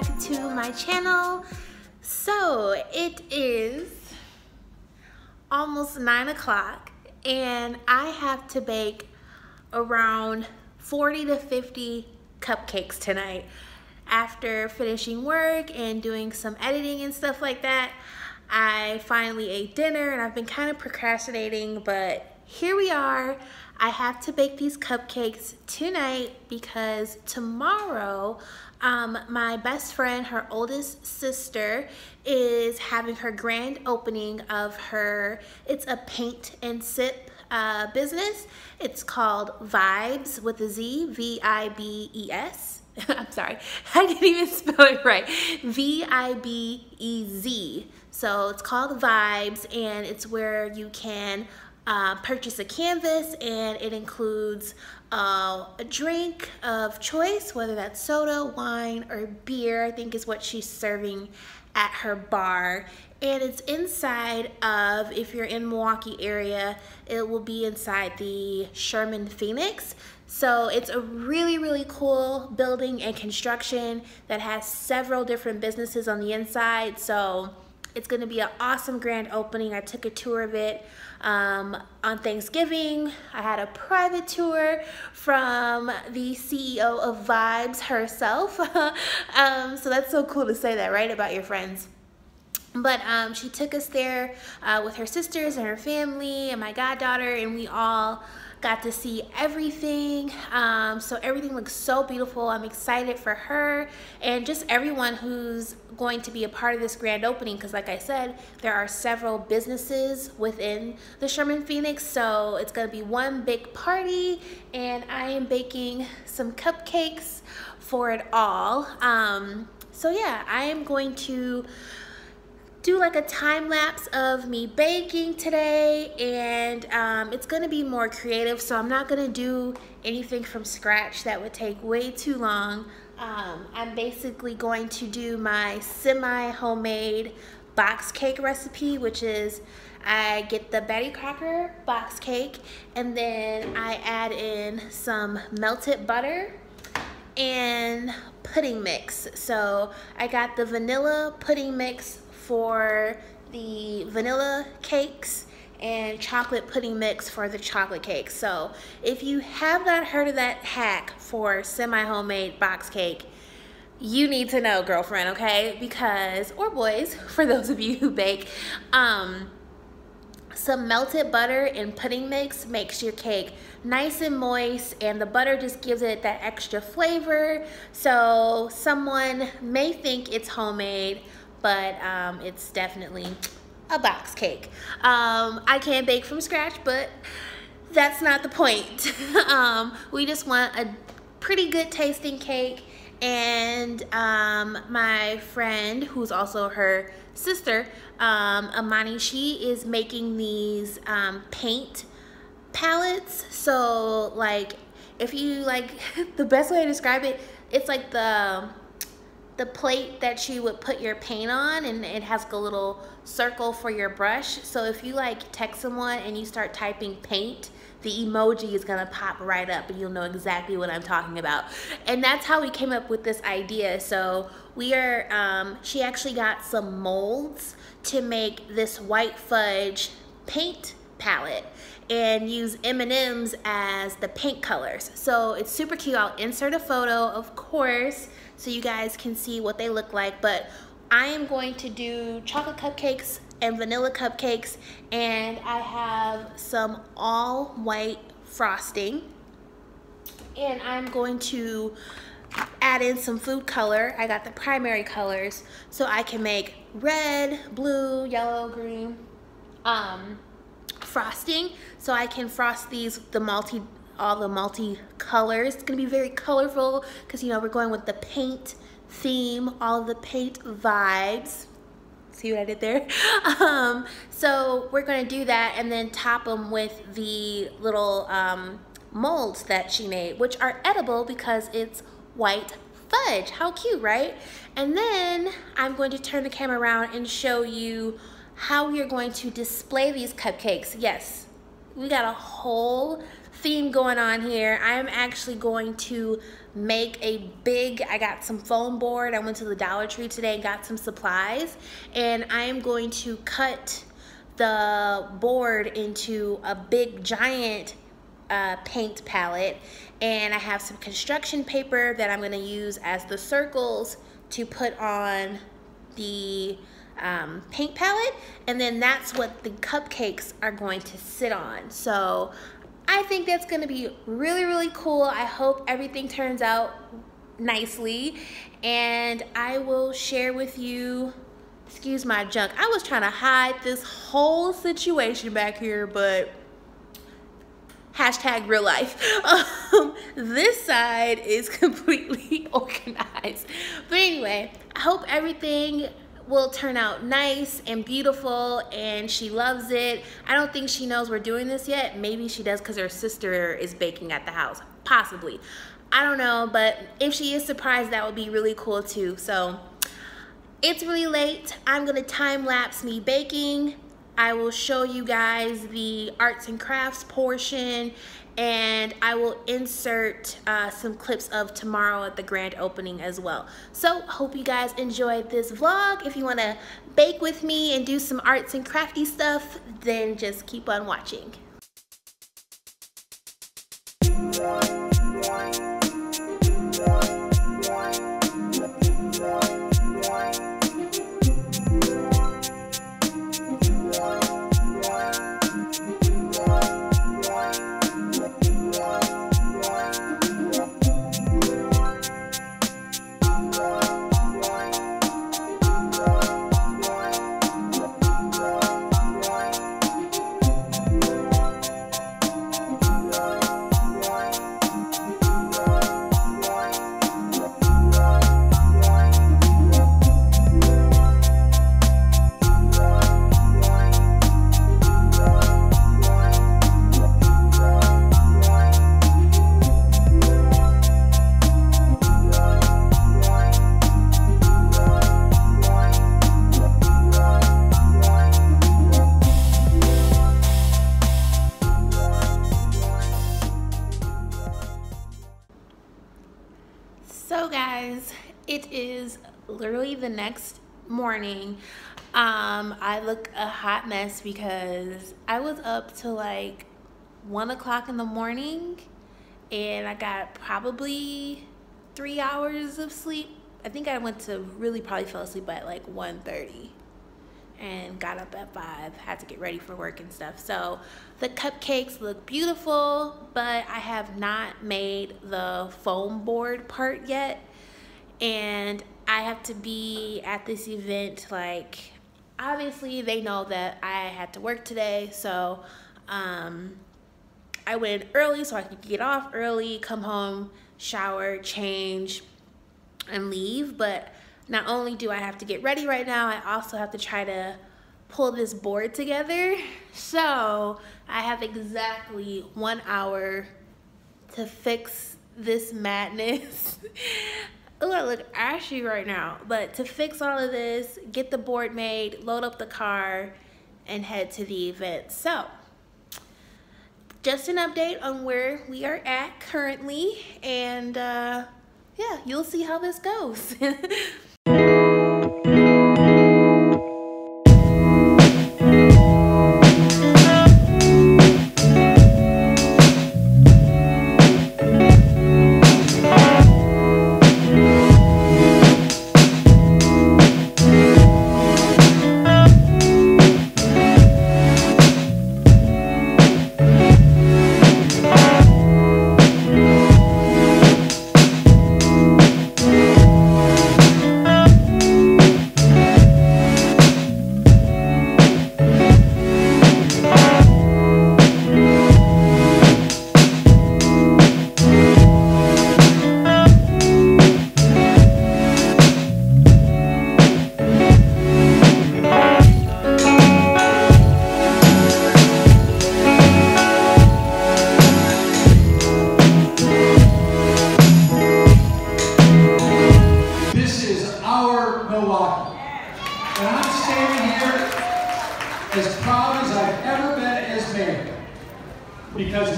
back to my channel. So it is almost nine o'clock and I have to bake around 40 to 50 cupcakes tonight. After finishing work and doing some editing and stuff like that, I finally ate dinner and I've been kind of procrastinating, but here we are. I have to bake these cupcakes tonight because tomorrow um, my best friend, her oldest sister, is having her grand opening of her, it's a paint and sip uh, business. It's called Vibes with a Z, V-I-B-E-S. I'm sorry, I didn't even spell it right. V-I-B-E-Z. So it's called Vibes and it's where you can uh, purchase a canvas and it includes uh, a drink of choice, whether that's soda, wine, or beer, I think is what she's serving at her bar. And it's inside of, if you're in Milwaukee area, it will be inside the Sherman Phoenix. So it's a really, really cool building and construction that has several different businesses on the inside. So it's to be an awesome grand opening. I took a tour of it um, on Thanksgiving. I had a private tour from the CEO of Vibes herself. um, so that's so cool to say that, right, about your friends. But um, she took us there uh, with her sisters and her family and my goddaughter, and we all got to see everything. Um, so everything looks so beautiful. I'm excited for her and just everyone who's going to be a part of this grand opening because like I said, there are several businesses within the Sherman Phoenix. So it's gonna be one big party and I am baking some cupcakes for it all. Um, so yeah, I am going to do like a time lapse of me baking today and um, it's gonna be more creative so I'm not gonna do anything from scratch that would take way too long. Um, I'm basically going to do my semi homemade box cake recipe which is I get the Betty Crocker box cake and then I add in some melted butter and pudding mix. So I got the vanilla pudding mix for the vanilla cakes and chocolate pudding mix for the chocolate cakes. So if you have not heard of that hack for semi-homemade box cake, you need to know, girlfriend, okay? Because, or boys, for those of you who bake, um, some melted butter and pudding mix makes your cake nice and moist and the butter just gives it that extra flavor. So someone may think it's homemade, but um, it's definitely a box cake. Um, I can't bake from scratch, but that's not the point. um, we just want a pretty good tasting cake and um, my friend who's also her sister um, Amani she is making these um, paint palettes so like if you like the best way to describe it it's like the the plate that you would put your paint on and it has a little circle for your brush. So if you like text someone and you start typing paint, the emoji is gonna pop right up and you'll know exactly what I'm talking about. And that's how we came up with this idea. So we are, um, she actually got some molds to make this white fudge paint palette and use M&Ms as the paint colors. So it's super cute. I'll insert a photo, of course, so you guys can see what they look like. But I am going to do chocolate cupcakes and vanilla cupcakes and I have some all white frosting and I'm going to add in some food color. I got the primary colors so I can make red, blue, yellow, green um, frosting so I can frost these the multi all the multi colors. It's gonna be very colorful because you know we're going with the paint theme, all the paint vibes. See what I did there? Um, so we're gonna do that and then top them with the little um, molds that she made, which are edible because it's white fudge. How cute, right? And then I'm going to turn the camera around and show you how you're going to display these cupcakes. Yes, we got a whole theme going on here. I'm actually going to make a big, I got some foam board. I went to the Dollar Tree today and got some supplies. And I am going to cut the board into a big giant uh, paint palette. And I have some construction paper that I'm gonna use as the circles to put on the um, paint palette and then that's what the cupcakes are going to sit on so I think that's gonna be really really cool I hope everything turns out nicely and I will share with you excuse my junk I was trying to hide this whole situation back here but hashtag real life. Um, this side is completely organized. But anyway, I hope everything will turn out nice and beautiful and she loves it. I don't think she knows we're doing this yet. Maybe she does because her sister is baking at the house, possibly. I don't know, but if she is surprised, that would be really cool too. So it's really late. I'm gonna time lapse me baking. I will show you guys the arts and crafts portion and I will insert uh, some clips of tomorrow at the grand opening as well. So hope you guys enjoyed this vlog. If you want to bake with me and do some arts and crafty stuff, then just keep on watching. Literally the next morning. Um, I look a hot mess because I was up to like one o'clock in the morning and I got probably three hours of sleep. I think I went to really probably fell asleep at like 1.30 and got up at 5 had to get ready for work and stuff so the cupcakes look beautiful but I have not made the foam board part yet and I have to be at this event like obviously they know that I had to work today so um, I went early so I could get off early come home shower change and leave but not only do I have to get ready right now, I also have to try to pull this board together. So I have exactly one hour to fix this madness. Ooh, I look ashy right now. But to fix all of this, get the board made, load up the car, and head to the event. So, just an update on where we are at currently. And uh, yeah, you'll see how this goes.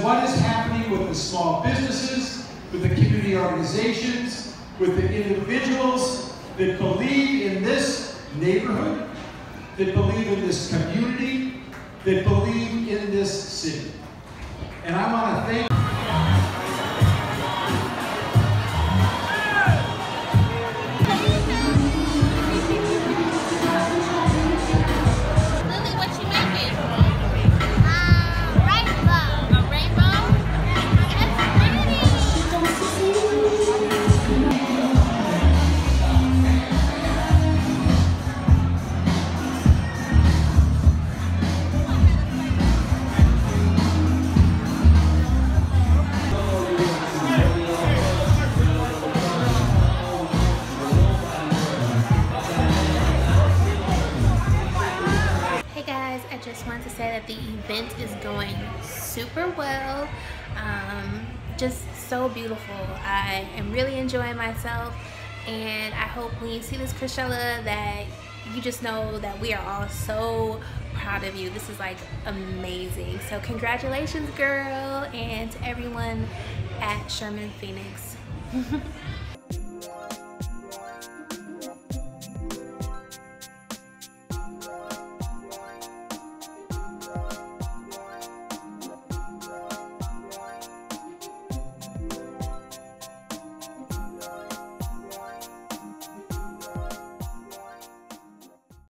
what is happening with the small businesses, with the community organizations, with the individuals that believe in this neighborhood, that believe in this community, that believe in this city. And I want to thank I just want to say that the event is going super well. Um, just so beautiful. I am really enjoying myself, and I hope when you see this Chrisella that you just know that we are all so proud of you. This is like amazing. So congratulations, girl, and to everyone at Sherman Phoenix.